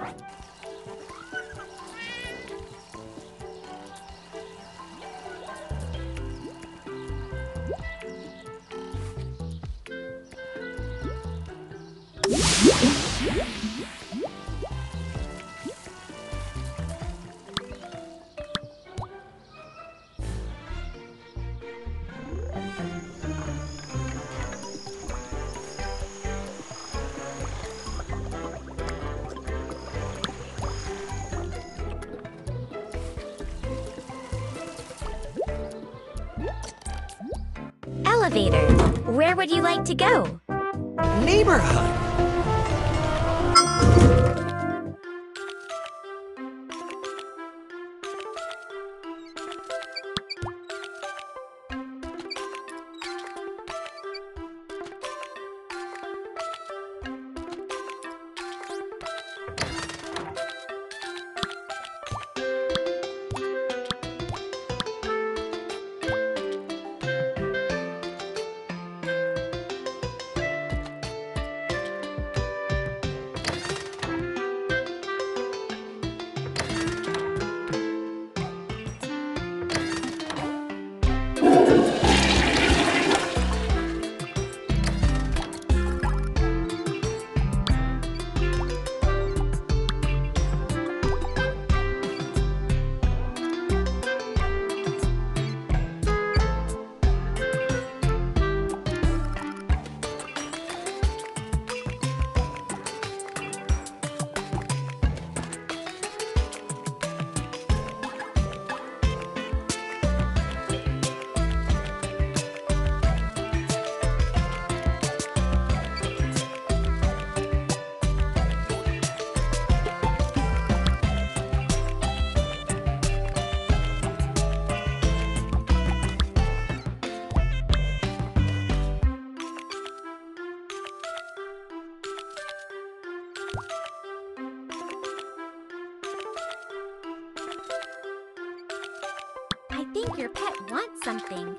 Yeah. Elevator. Where would you like to go? Neighborhood. I think your pet wants something.